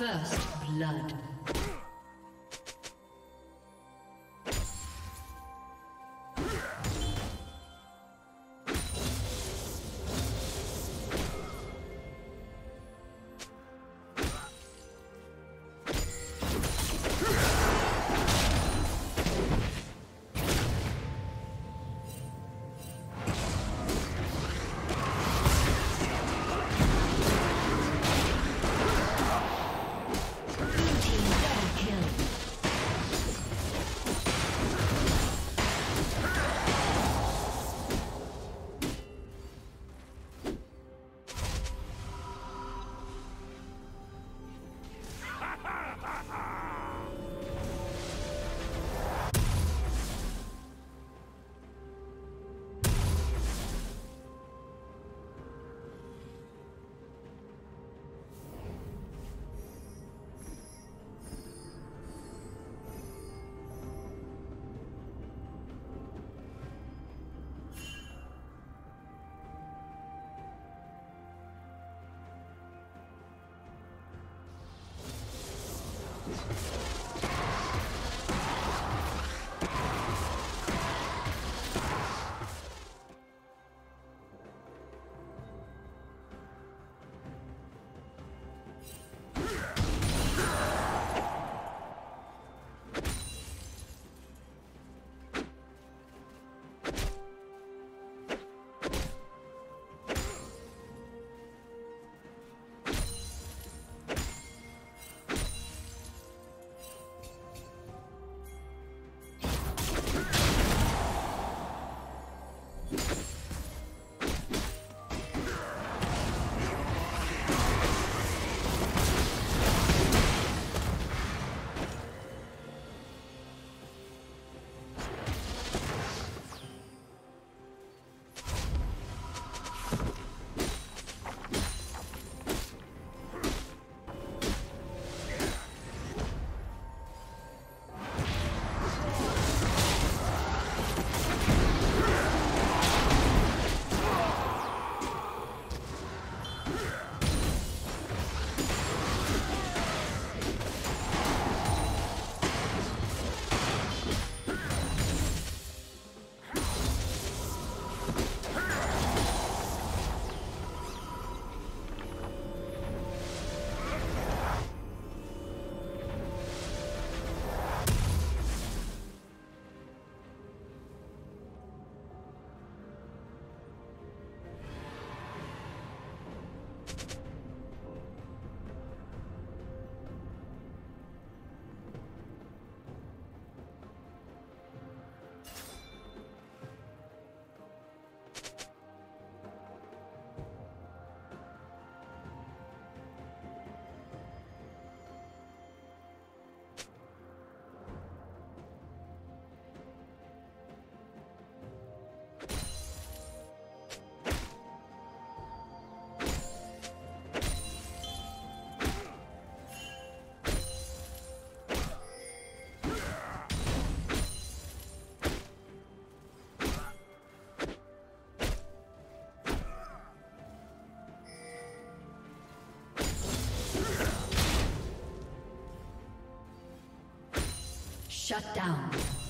First blood. Shut down.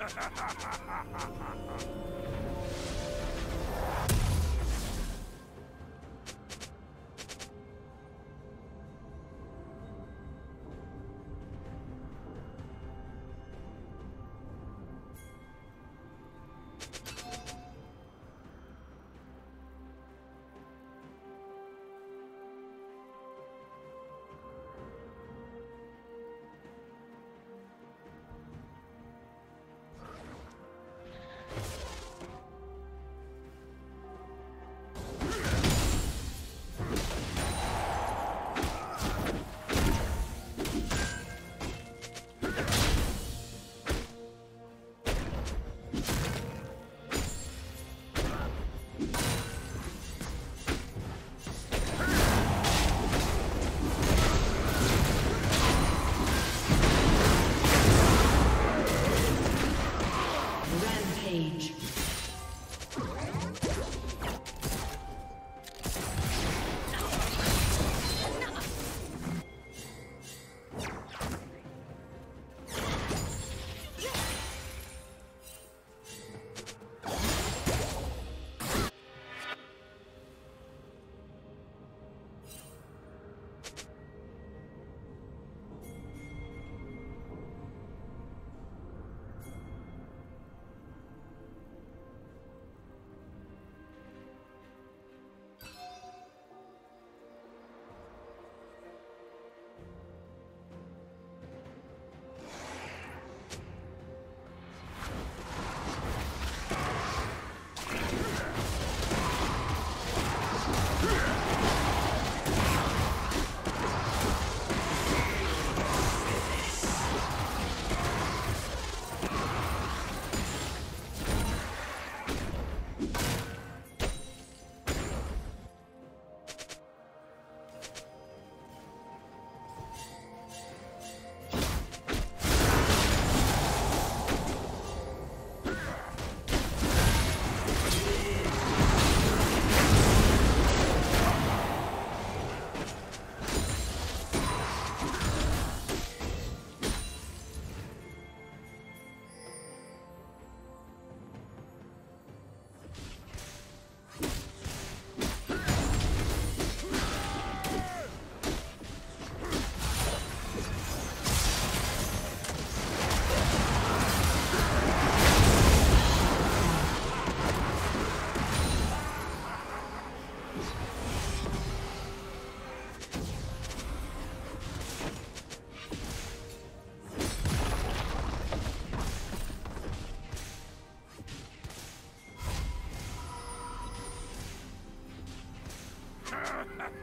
Ha ha ha ha ha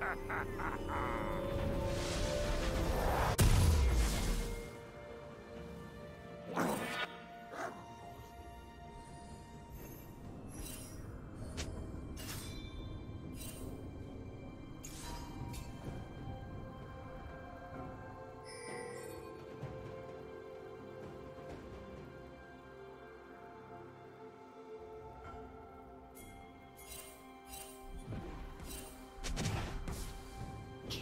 Ha ha ha ha!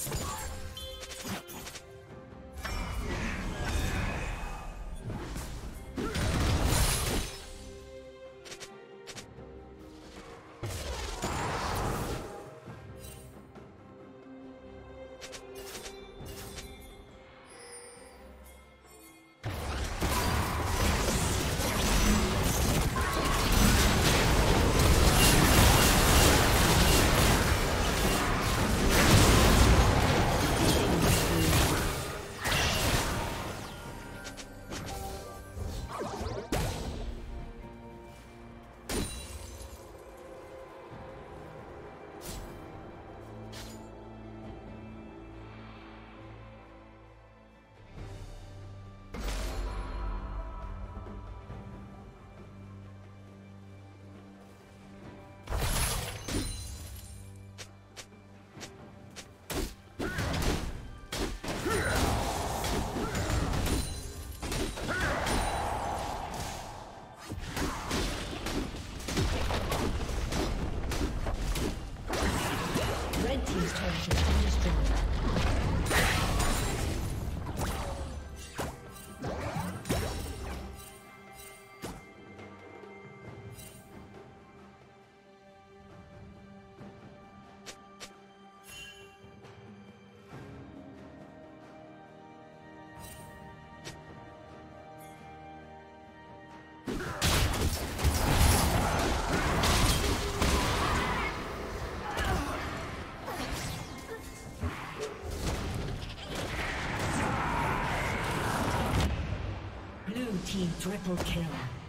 Let's go. Triple kill.